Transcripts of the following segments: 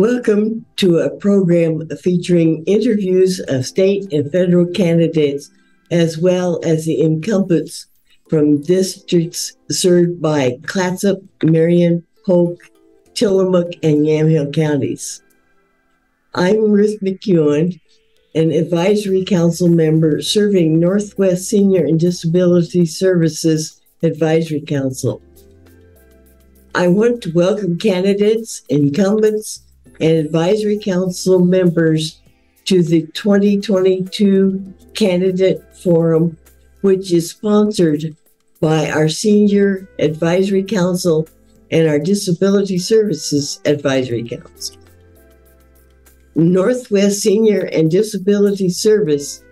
Welcome to a program featuring interviews of state and federal candidates, as well as the incumbents from districts served by Clatsop, Marion, Polk, Tillamook, and Yamhill counties. I'm Ruth McEwen, an advisory council member serving Northwest Senior and Disability Services Advisory Council. I want to welcome candidates, incumbents, and advisory council members to the 2022 Candidate Forum, which is sponsored by our Senior Advisory Council and our Disability Services Advisory Council. Northwest Senior and Disability Service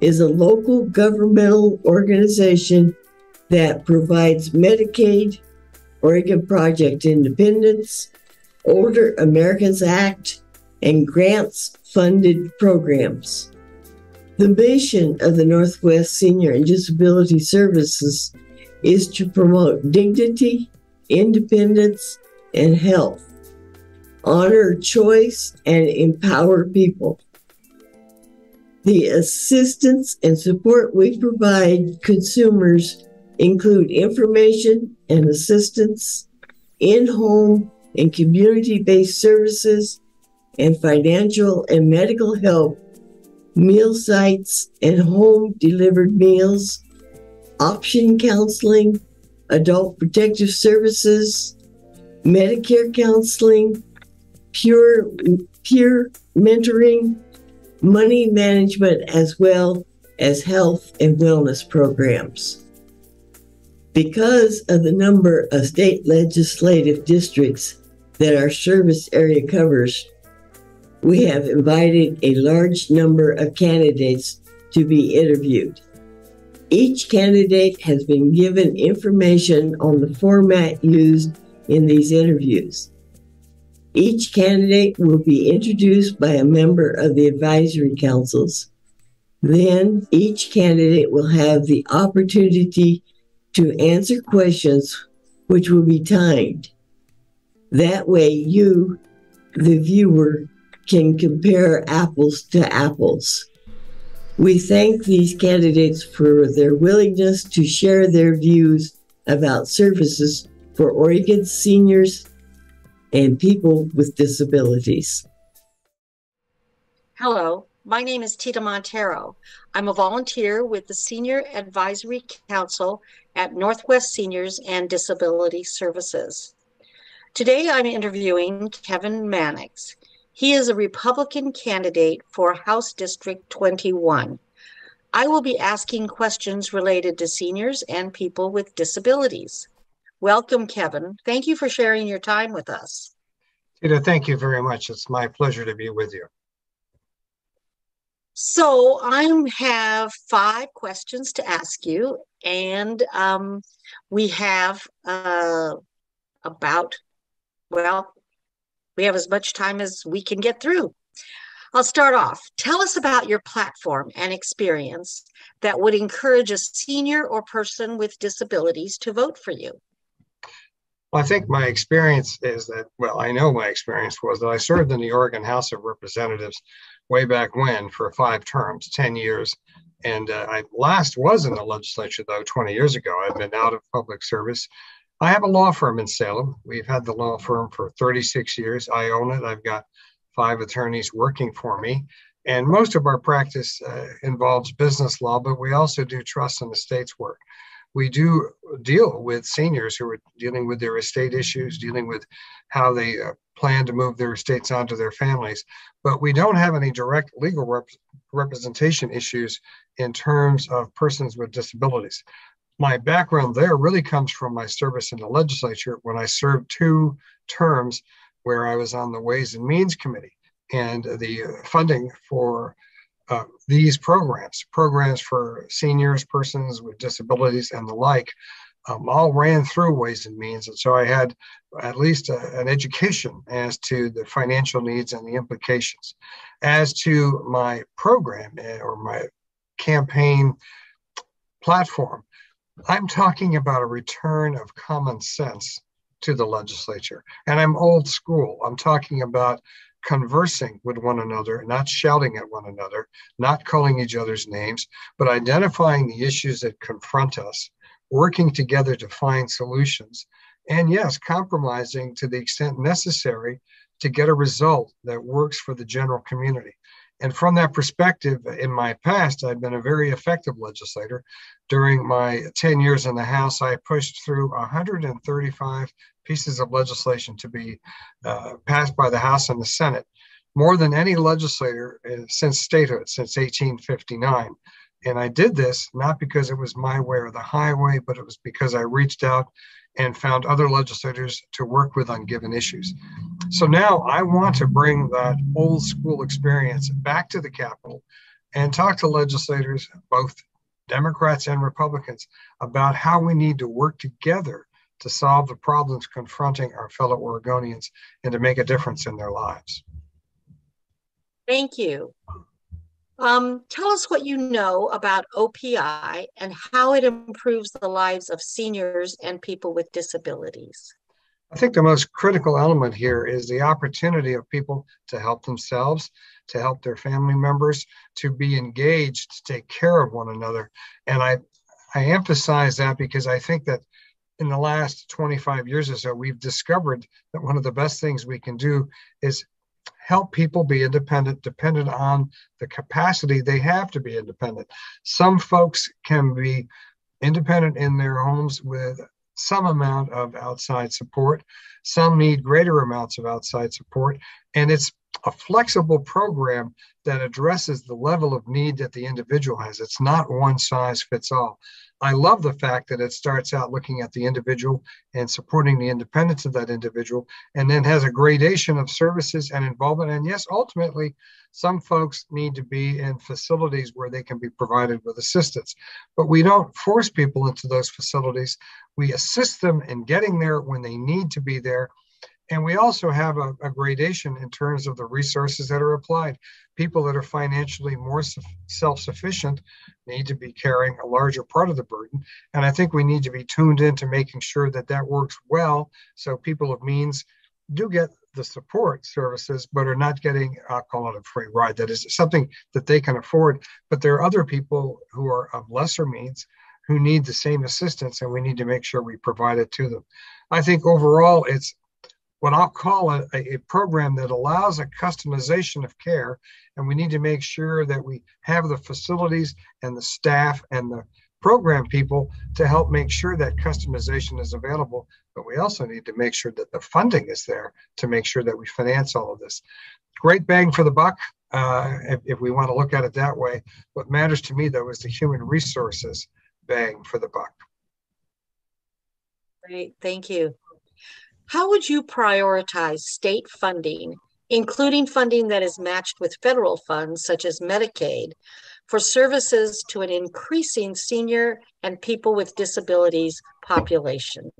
is a local governmental organization that provides Medicaid, Oregon Project Independence, Older Americans Act, and grants funded programs. The mission of the Northwest Senior and Disability Services is to promote dignity, independence, and health, honor choice, and empower people. The assistance and support we provide consumers include information and assistance, in home and community based services, and financial and medical help, meal sites and home delivered meals, option counseling, adult protective services, Medicare counseling, pure peer mentoring, money management, as well as health and wellness programs. Because of the number of state legislative districts that our service area covers, we have invited a large number of candidates to be interviewed. Each candidate has been given information on the format used in these interviews. Each candidate will be introduced by a member of the advisory councils. Then each candidate will have the opportunity to answer questions which will be timed. That way, you, the viewer, can compare apples to apples. We thank these candidates for their willingness to share their views about services for Oregon seniors and people with disabilities. Hello, my name is Tita Montero. I'm a volunteer with the Senior Advisory Council at Northwest Seniors and Disability Services. Today I'm interviewing Kevin Mannix. He is a Republican candidate for House District 21. I will be asking questions related to seniors and people with disabilities. Welcome, Kevin. Thank you for sharing your time with us. Tita, thank you very much. It's my pleasure to be with you. So I have five questions to ask you, and um, we have uh, about, well, we have as much time as we can get through. I'll start off. Tell us about your platform and experience that would encourage a senior or person with disabilities to vote for you. Well, I think my experience is that, well, I know my experience was that I served in the Oregon House of Representatives way back when for five terms, 10 years. And uh, I last was in the legislature, though, 20 years ago. I've been out of public service I have a law firm in Salem. We've had the law firm for 36 years. I own it. I've got five attorneys working for me. And most of our practice uh, involves business law, but we also do trust and estates work. We do deal with seniors who are dealing with their estate issues, dealing with how they uh, plan to move their estates onto their families. But we don't have any direct legal rep- representation issues in terms of persons with disabilities my background there really comes from my service in the legislature when I served two terms where I was on the Ways and Means Committee and the funding for uh, these programs, programs for seniors, persons with disabilities, and the like, um, all ran through Ways and Means. And so I had at least a, an education as to the financial needs and the implications. As to my program eh, or my campaign platform, I'm talking about a return of common sense to the legislature. And I'm old school. I'm talking about conversing with one another, not shouting at one another, not calling each other's names, but identifying the issues that confront us, working together to find solutions, and yes, compromising to the extent necessary to get a result that works for the general community. And from that perspective, in my past, I've been a very effective legislator. During my 10 years in the House, I pushed through 135 pieces of legislation to be uh, passed by the House and the Senate, more than any legislator uh, since statehood, since 1859. And I did this not because it was my way or the highway, but it was because I reached out and found other legislators to work with on given issues. So now I want to bring that old school experience back to the Capitol and talk to legislators, both Democrats and Republicans, about how we need to work together to solve the problems confronting our fellow Oregonians and to make a difference in their lives. Thank you. Um, tell us what you know about OPI and how it improves the lives of seniors and people with disabilities. I think the most critical element here is the opportunity of people to help themselves, to help their family members, to be engaged, to take care of one another. And I, I emphasize that because I think that in the last 25 years or so, we've discovered that one of the best things we can do is help people be independent, dependent on the capacity they have to be independent. Some folks can be independent in their homes with some amount of outside support. Some need greater amounts of outside support. And it's a flexible program that addresses the level of need that the individual has. It's not one size fits all. I love the fact that it starts out looking at the individual and supporting the independence of that individual, and then has a gradation of services and involvement. And yes, ultimately, some folks need to be in facilities where they can be provided with assistance, but we don't force people into those facilities. We assist them in getting there when they need to be there and we also have a, a, gradation in terms of the resources that are applied. People that are financially more self sufficient need to be carrying a larger part of the burden. And I think we need to be tuned into making sure that that works well so people of means do get the support services, but are not getting, I'll call it a free ride. That is something that they can afford. But there are other people who are of lesser means who need the same assistance, and we need to make sure we provide it to them. I think overall, it's what I'll call a, a program that allows a customization of care. And we need to make sure that we have the facilities and the staff and the program people to help make sure that customization is available. But we also need to make sure that the funding is there to make sure that we finance all of this. Great bang for the buck. Uh, if, if we want to look at it that way. What matters to me, though, is the human resources bang for the buck. Great, thank you. How would you prioritize state funding, including funding that is matched with federal funds, such as Medicaid, for services to an increasing senior and people with disabilities population?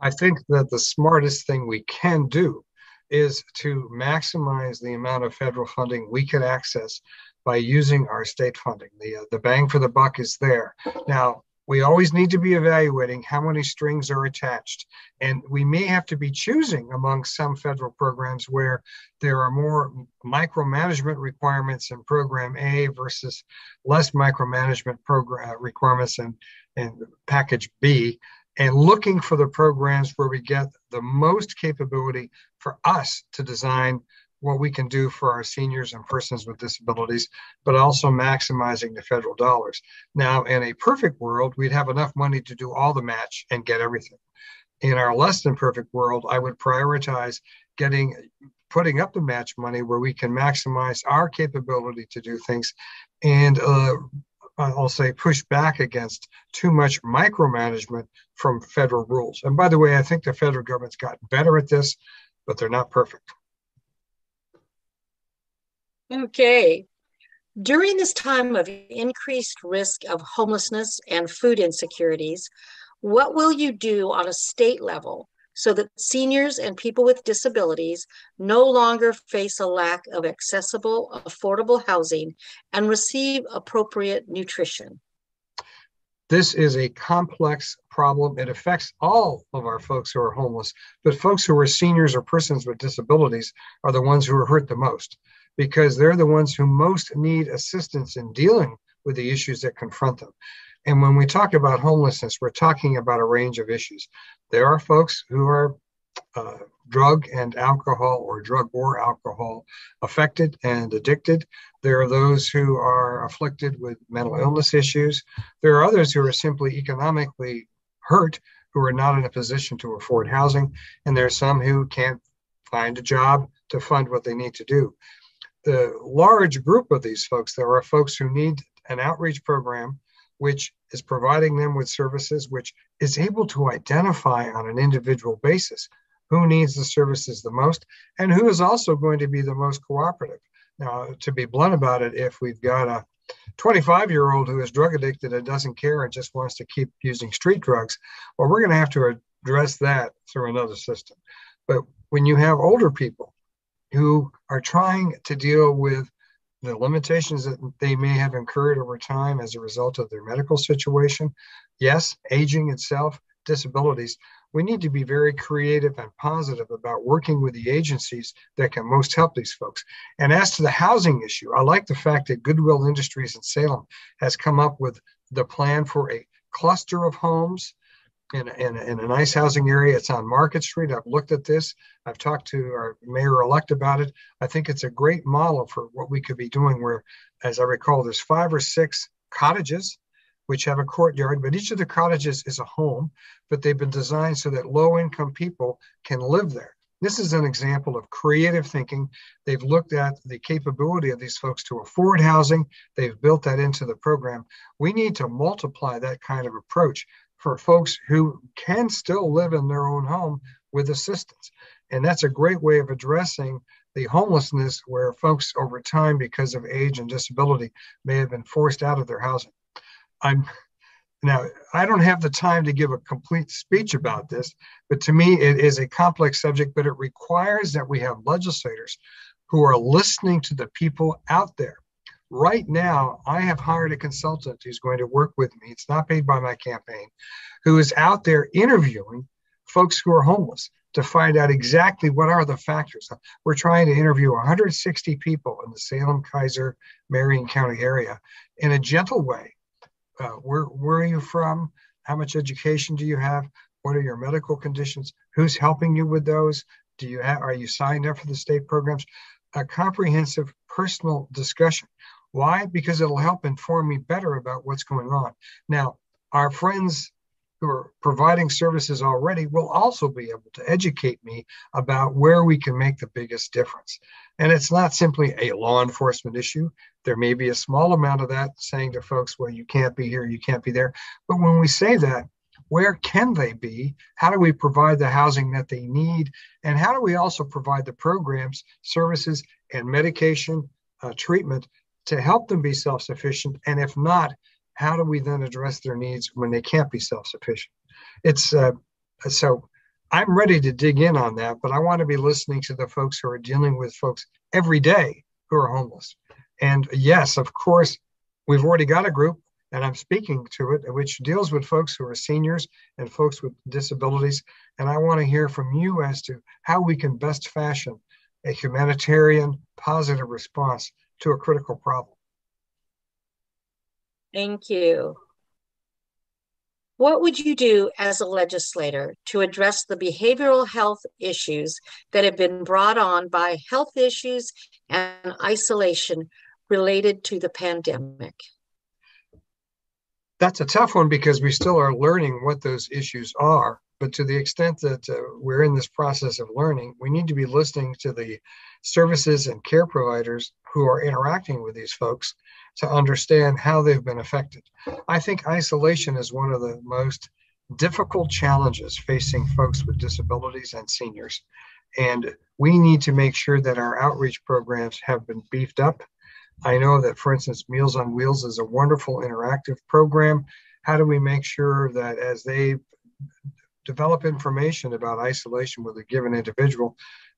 I think that the smartest thing we can do is to maximize the amount of federal funding we can access by using our state funding. The, uh, the bang for the buck is there. Now, we always need to be evaluating how many strings are attached. And we may have to be choosing among some federal programs where there are more micromanagement requirements in program A versus less micromanagement program uh, requirements in, in package B and looking for the programs where we get the most capability for us to design what we can do for our seniors and persons with disabilities, but also maximizing the federal dollars. Now, in a perfect world, we'd have enough money to do all the match and get everything. In our less than perfect world, I would prioritize getting putting up the match money where we can maximize our capability to do things and uh, I'll say push back against too much micromanagement from federal rules. And by the way, I think the federal government's gotten better at this, but they're not perfect. Okay. During this time of increased risk of homelessness and food insecurities, what will you do on a state level so that seniors and people with disabilities no longer face a lack of accessible, affordable housing and receive appropriate nutrition? This is a complex problem. It affects all of our folks who are homeless, but folks who are seniors or persons with disabilities are the ones who are hurt the most because they're the ones who most need assistance in dealing with the issues that confront them. And when we talk about homelessness, we're talking about a range of issues. There are folks who are uh, drug and alcohol or drug or alcohol affected and addicted. There are those who are afflicted with mental illness issues. There are others who are simply economically hurt who are not in a position to afford housing. And there are some who can't find a job to fund what they need to do. The large group of these folks, there are folks who need an outreach program which is providing them with services which is able to identify on an individual basis who needs the services the most and who is also going to be the most cooperative. Now, to be blunt about it, if we've got a 25 year old who is drug addicted and doesn't care and just wants to keep using street drugs, well, we're going to have to address that through another system. But when you have older people who are trying to deal with the limitations that they may have incurred over time as a result of their medical situation, yes, aging itself, disabilities, we need to be very creative and positive about working with the agencies that can most help these folks. And as to the housing issue, I like the fact that Goodwill Industries in Salem has come up with the plan for a cluster of homes in, in, in, a nice housing area. It's on Market Street. I've looked at this. I've talked to our mayor elect about it. I think it's a great model for what we could be doing. Where, as I recall, there's five or six cottages which have a courtyard, but each of the cottages is a home, but they've been designed so that low income people can live there. This is an example of creative thinking. They've looked at the capability of these folks to afford housing. They've built that into the program. We need to multiply that kind of approach for folks who can still live in their own home with assistance. And that's a great way of addressing the homelessness where folks over time, because of age and disability, may have been forced out of their housing. I'm now I don't have the time to give a complete speech about this, but to me it is a complex subject, but it requires that we have legislators who are listening to the people out there. Right now, I have hired a consultant who's going to work with me. It's not paid by my campaign, who is out there interviewing folks who are homeless to find out exactly what are the factors. We're trying to interview 160 people in the Salem, Keizer, Marion County area in a gentle way uh, where where are you from? How much education do you have? What are your medical conditions? Who's helping you with those? Do you have? Are you signed up for the state programs? A comprehensive personal discussion. Why? Because it'll help inform me better about what's going on. Now, our friends who are providing services already will also be able to educate me about where we can make the biggest difference. And it's not simply a law enforcement issue. There may be a small amount of that saying to folks, well, you can't be here, you can't be there. But when we say that, where can they be? How do we provide the housing that they need? And how do we also provide the programs, services, and medication uh, treatment to help them be self sufficient? And if not, how do we then address their needs when they can't be self sufficient? It's uh, so I'm ready to dig in on that, but I want to be listening to the folks who are dealing with folks every day who are homeless. And yes, of course, we've already got a group, and I'm speaking to it, which deals with folks who are seniors and folks with disabilities. And I want to hear from you as to how we can best fashion a humanitarian, positive response to a critical problem. Thank you. What would you do as a legislator to address the behavioral health issues that have been brought on by health issues and isolation related to the pandemic? That's a tough one because we still are learning what those issues are. But to the extent that uh, we're in this process of learning, we need to be listening to the services and care providers who are interacting with these folks to understand how they've been affected. I think isolation is one of the most difficult challenges facing folks with disabilities and seniors. And we need to make sure that our outreach programs have been beefed up. I know that, for instance, Meals on Wheels is a wonderful interactive program. How do we make sure that as they develop information about isolation with a given individual,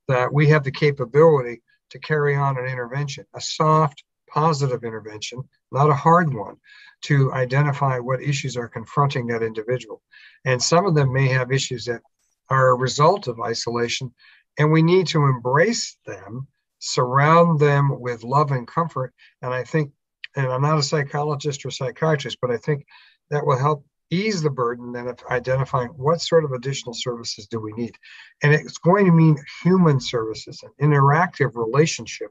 that we have the capability to carry on an intervention, a soft, positive intervention, not a hard one, to identify what issues are confronting that individual. And some of them may have issues that are a result of isolation, and we need to embrace them, surround them with love and comfort. And I think, and I'm not a psychologist or psychiatrist, but I think that will help ease the burden of identifying what sort of additional services do we need. And it's going to mean human services, an interactive relationship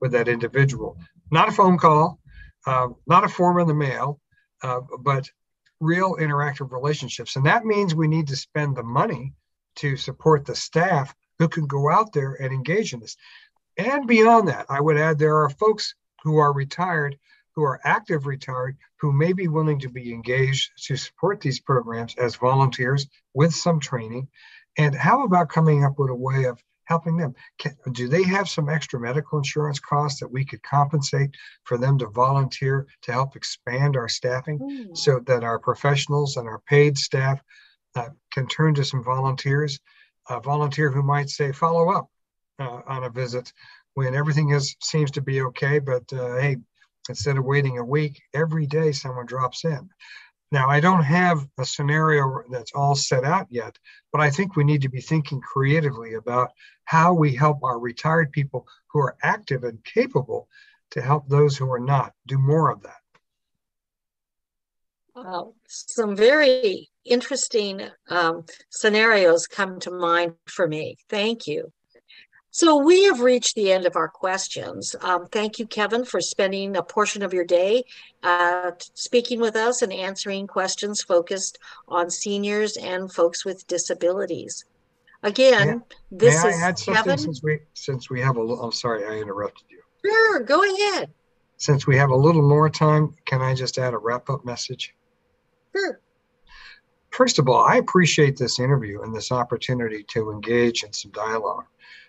with that individual, not a phone call, uh, not a form in the mail, uh, but real interactive relationships. And that means we need to spend the money to support the staff who can go out there and engage in this. And beyond that, I would add there are folks who are retired, who are active retired, who may be willing to be engaged to support these programs as volunteers with some training. And how about coming up with a way of helping them? Can, do they have some extra medical insurance costs that we could compensate for them to volunteer to help expand our staffing mm. so that our professionals and our paid staff uh, can turn to some volunteers, a volunteer who might say, follow up uh, on a visit when everything is seems to be okay, but uh, hey, instead of waiting a week, every day someone drops in. Now, I don't have a scenario that's all set out yet, but I think we need to be thinking creatively about how we help our retired people who are active and capable to help those who are not do more of that. Well, some very interesting um, scenarios come to mind for me. Thank you. So we have reached the end of our questions. Um, thank you, Kevin, for spending a portion of your day uh, speaking with us and answering questions focused on seniors and folks with disabilities. Again, may, this may is I add Kevin. Since we since we have a little, I'm sorry, I interrupted you. Sure, go ahead. Since we have a little more time, can I just add a wrap up message? Sure. First of all, I appreciate this interview and this opportunity to engage in some dialogue.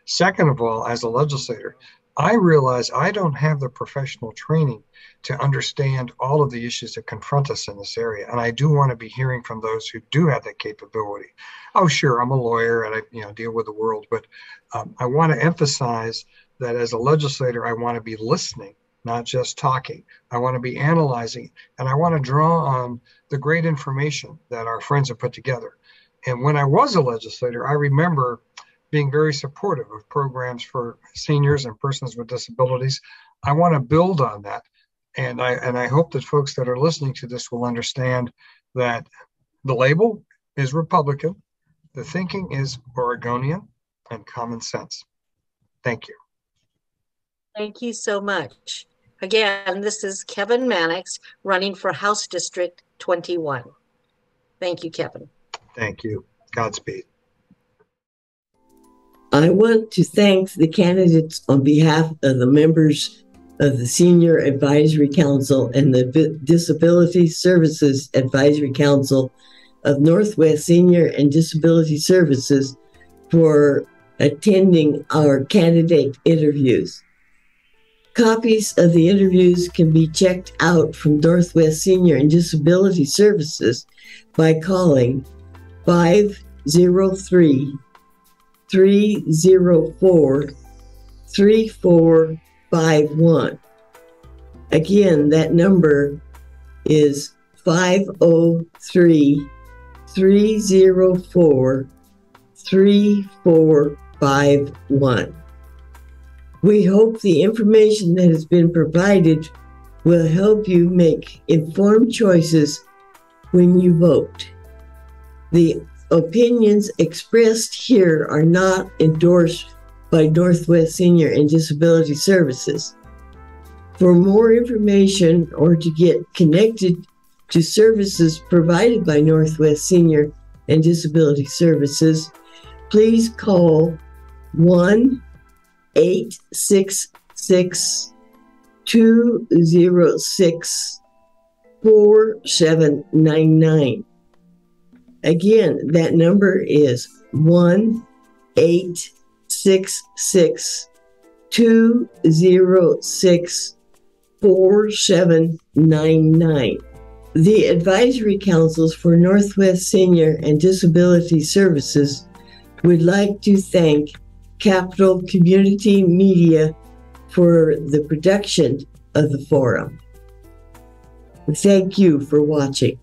Second of all, as a legislator, I realize I don't have the professional training to understand all of the issues that confront us in this area. And I do want to be hearing from those who do have that capability. Oh, sure, I'm a lawyer and I you know deal with the world, but um, I want to emphasize that as a legislator, I want to be listening, not just talking. I want to be analyzing, and I want to draw on the great information that our friends have put together. And when I was a legislator, I remember being very supportive of programs for seniors and persons with disabilities. I want to build on that. And I and I hope that folks that are listening to this will understand that the label is Republican, the thinking is Oregonian, and common sense. Thank you. Thank you so much. Again, this is Kevin Mannix running for House District 21. Thank you, Kevin. Thank you. Godspeed. I want to thank the candidates on behalf of the members of the Senior Advisory Council and the Disability Services Advisory Council of Northwest Senior and Disability Services for attending our candidate interviews. Copies of the interviews can be checked out from Northwest Senior and Disability Services by calling 503 304 3451. Again, that number is 503 304 3451. We hope the information that has been provided will help you make informed choices when you vote. The opinions expressed here are not endorsed by Northwest Senior and Disability Services. For more information or to get connected to services provided by Northwest Senior and Disability Services, please call 1 866 206 4799. Again, that number is 1 866 206 4799. The advisory councils for Northwest Senior and Disability Services would like to thank Capital Community Media for the production of the forum. Thank you for watching.